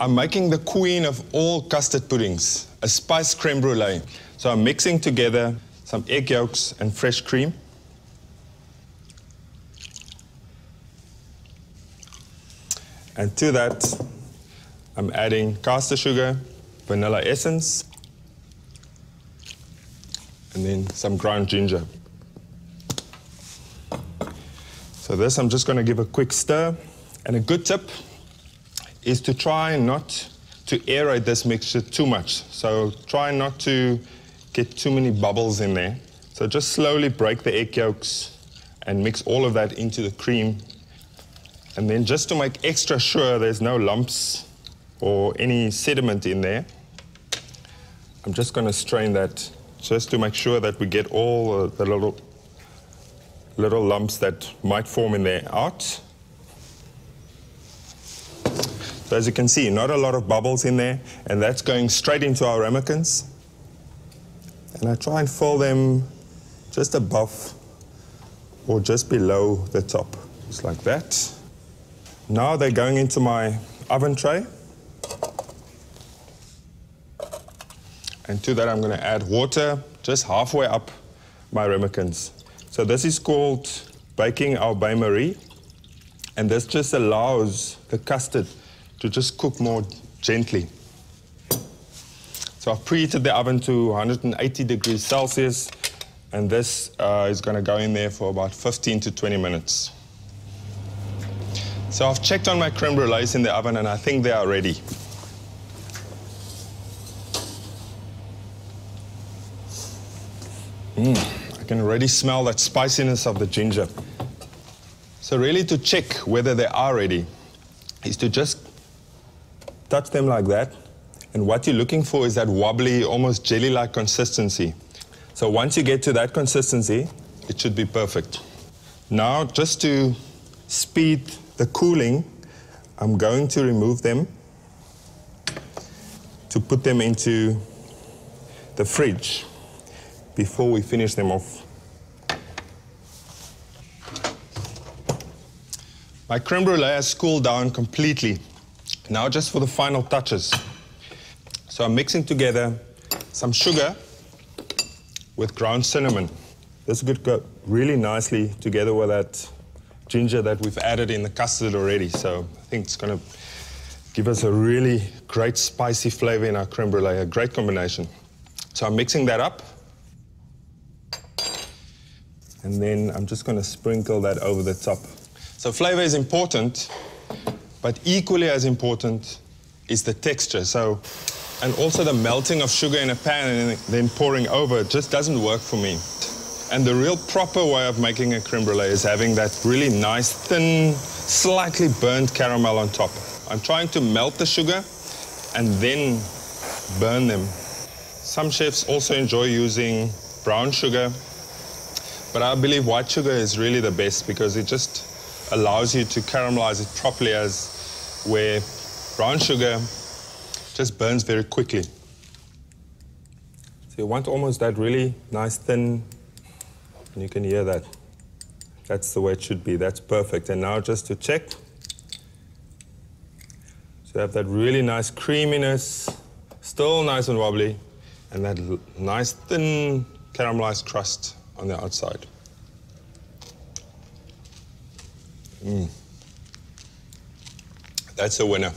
I'm making the queen of all custard puddings, a spiced creme brulee. So I'm mixing together some egg yolks and fresh cream. And to that, I'm adding caster sugar, vanilla essence, and then some ground ginger. So this I'm just going to give a quick stir. And a good tip is to try not to aerate this mixture too much. So try not to get too many bubbles in there. So just slowly break the egg yolks and mix all of that into the cream. And then just to make extra sure there's no lumps or any sediment in there, I'm just going to strain that just to make sure that we get all the little, little lumps that might form in there out. So as you can see, not a lot of bubbles in there, and that's going straight into our ramekins. And I try and fill them just above or just below the top, just like that. Now they're going into my oven tray. And to that, I'm going to add water just halfway up my ramekins. So this is called baking our bain-marie. And this just allows the custard to just cook more gently. So I've preheated the oven to 180 degrees Celsius. And this uh, is going to go in there for about 15 to 20 minutes. So I've checked on my creme brulees in the oven and I think they are ready. Mm, I can already smell that spiciness of the ginger. So really to check whether they are ready is to just touch them like that. And what you're looking for is that wobbly, almost jelly-like consistency. So once you get to that consistency, it should be perfect. Now, just to speed the cooling, I'm going to remove them to put them into the fridge before we finish them off. My creme brulee has cooled down completely. Now just for the final touches. So I'm mixing together some sugar with ground cinnamon. This could go really nicely together with that ginger that we've added in the custard already. So I think it's going to give us a really great spicy flavor in our creme brulee, a great combination. So I'm mixing that up. And then I'm just going to sprinkle that over the top. So flavor is important, but equally as important is the texture. So, and also the melting of sugar in a pan and then pouring over it just doesn't work for me. And the real proper way of making a creme brulee is having that really nice, thin, slightly burnt caramel on top. I'm trying to melt the sugar and then burn them. Some chefs also enjoy using brown sugar but I believe white sugar is really the best because it just allows you to caramelize it properly as where brown sugar just burns very quickly. So you want almost that really nice thin, and you can hear that. That's the way it should be, that's perfect. And now just to check, so have that really nice creaminess, still nice and wobbly, and that nice thin caramelized crust on the outside. Mm. That's a winner.